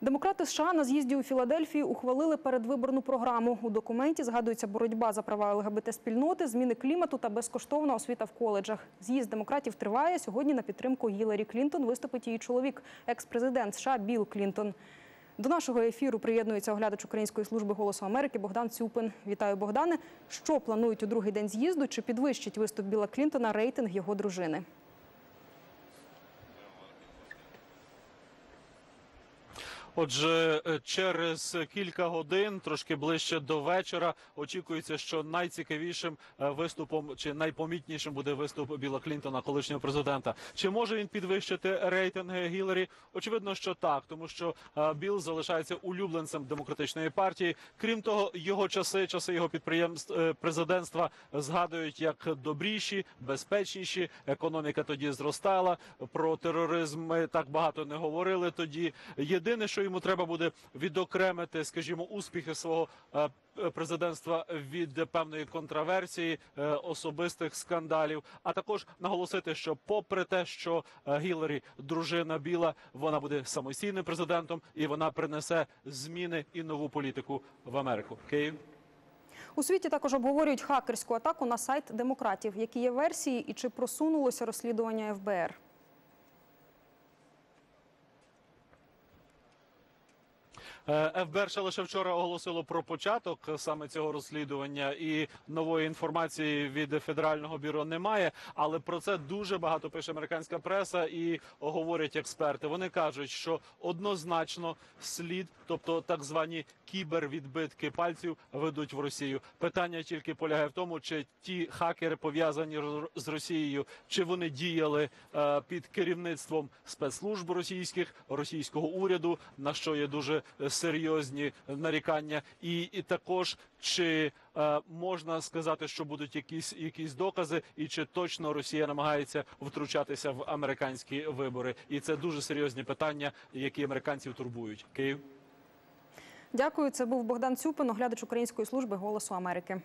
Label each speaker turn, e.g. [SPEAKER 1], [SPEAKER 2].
[SPEAKER 1] Демократи США на з'їзді у Філадельфії ухвалили передвиборну програму. У документі згадується боротьба за права ЛГБТ-спільноти, зміни клімату та безкоштовна освіта в коледжах. З'їзд демократів триває. Сьогодні на підтримку Гіларі Клінтон виступить її чоловік, екс-президент США Білл Клінтон. До нашого ефіру приєднується оглядач Української служби голосу Америки Богдан Цюпин. Вітаю, Богдане. Що планують у другий день з'їзду? Чи підвищить виступ Біла Клінтона рейтинг його дружини?
[SPEAKER 2] Отже, е, через кілька годин, трошки ближче до вечора, очікується, що найцікавішим е, виступом чи найпомітнішим буде виступ Біла Клінтона, колишнього президента. Чи може він підвищити рейтинги Гіларі? Очевидно, що так, тому що е, Біл залишається улюбленцем демократичної партії. Крім того, його часи, часи його підприємств президентства згадують як добріші, безпечніші. Економіка тоді зростала. Про тероризм ми так багато не говорили тоді. Єдине, що йому треба буде відокремити, скажімо, успіхи свого е, президентства від певної контраверсії, е, особистих скандалів, а також наголосити, що, попри те, що е, Гіларі дружина Біла, вона буде самостійним президентом і вона принесе зміни і нову політику в Америку. Київ.
[SPEAKER 1] У світі також обговорюють хакерську атаку на сайт демократів. Які є версії і чи просунулося розслідування ФБР?
[SPEAKER 2] ФБР ще лише вчора оголосило про початок саме цього розслідування, і нової інформації від федерального бюро немає. Але про це дуже багато пише американська преса і говорять експерти. Вони кажуть, що однозначно слід, тобто так звані кібервідбитки пальців, ведуть в Росію. Питання тільки полягає в тому, чи ті хакери пов'язані з Росією, чи вони діяли е, під керівництвом спецслужб російських, російського уряду, на що є дуже е, серйозні нарікання, і, і також чи е, можна сказати, що будуть якісь якісь докази, і чи точно Росія намагається втручатися в американські вибори, і це дуже серйозні питання, які американців турбують. Київ.
[SPEAKER 1] Дякую. Це був Богдан Цюпин, оглядач Української служби голосу Америки.